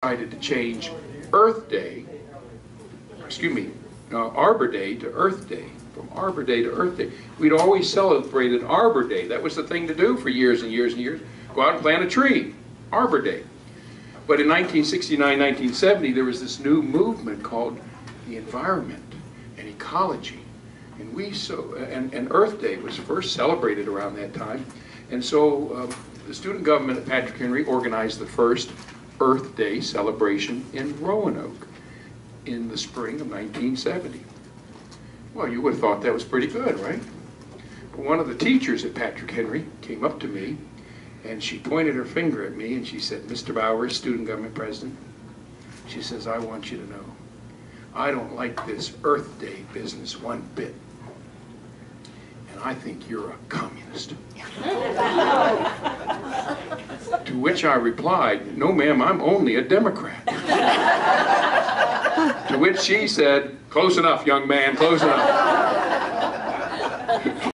decided to change Earth Day, excuse me, uh, Arbor Day to Earth Day, from Arbor Day to Earth Day. We'd always celebrated Arbor Day. That was the thing to do for years and years and years. Go out and plant a tree, Arbor Day. But in 1969, 1970, there was this new movement called the environment and ecology. And we so, and, and Earth Day was first celebrated around that time. And so um, the student government at Patrick Henry organized the first Earth Day celebration in Roanoke in the spring of 1970. Well, you would have thought that was pretty good, right? But one of the teachers at Patrick Henry came up to me and she pointed her finger at me and she said, Mr. Bowers, student government president, she says, I want you to know, I don't like this Earth Day business one bit. And I think you're a communist. to which I replied, no ma'am, I'm only a Democrat. to which she said, close enough, young man, close enough.